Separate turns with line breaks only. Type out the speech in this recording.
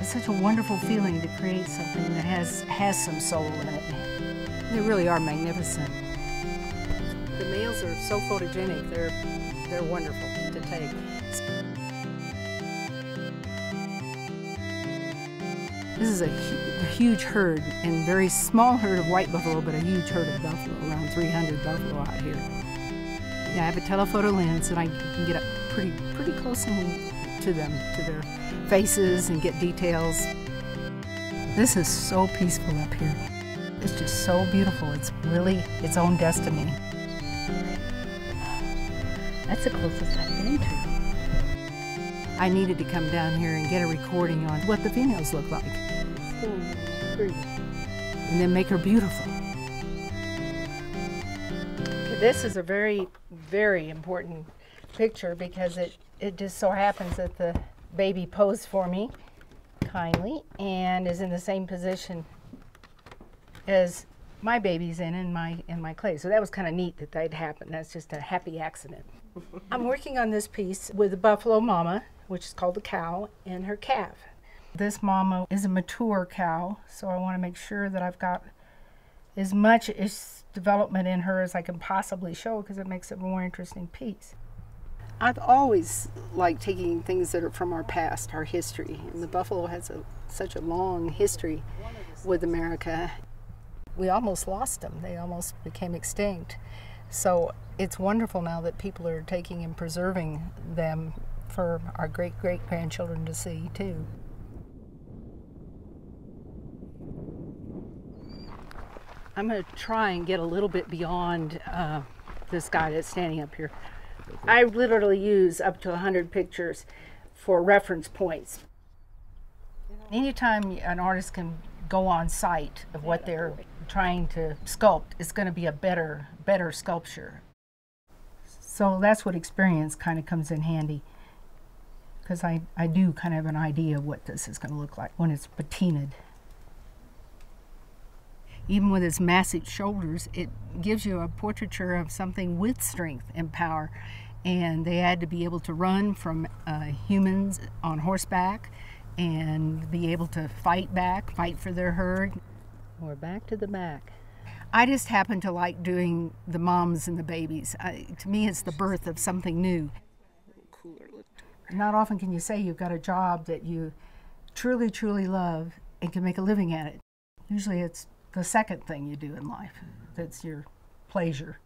It's such a wonderful feeling to create something that has, has some soul in it. They really are magnificent. The males are so photogenic, they're, they're wonderful to take. This is a, hu a, huge herd and very small herd of white buffalo, but a huge herd of buffalo, around 300 buffalo out here. Yeah, I have a telephoto lens and I can get up pretty, pretty close to them, to their faces and get details. This is so peaceful up here. It's just so beautiful. It's really its own destiny.
That's the closest I've been to.
I needed to come down here and get a recording on what the females look like. And then make her beautiful. This is a very, very important picture because it, it just so happens that the baby posed for me kindly and is in the same position as my baby's in in my in my clay. So that was kind of neat that that happened. That's just a happy accident. I'm working on this piece with a buffalo mama which is called the cow, and her calf. This mama is a mature cow, so I want to make sure that I've got as much as development in her as I can possibly show because it makes it a more interesting piece. I've always liked taking things that are from our past, our history, and the buffalo has a, such a long history with America. We almost lost them. They almost became extinct. So it's wonderful now that people are taking and preserving them for our great great grandchildren to see too. I'm going to try and get a little bit beyond uh, this guy that's standing up here. I literally use up to 100 pictures for reference points. Anytime an artist can go on site of what they're trying to sculpt, it's going to be a better, better sculpture. So that's what experience kind of comes in handy because I, I do kind of have an idea of what this is going to look like when it's patinaed. Even with its massive shoulders, it gives you a portraiture of something with strength and power. And they had to be able to run from uh, humans on horseback and be able to fight back, fight for their herd.
We're back to the back.
I just happen to like doing the moms and the babies. I, to me, it's the birth of something new. Not often can you say you've got a job that you truly, truly love and can make a living at it. Usually it's the second thing you do in life that's your pleasure.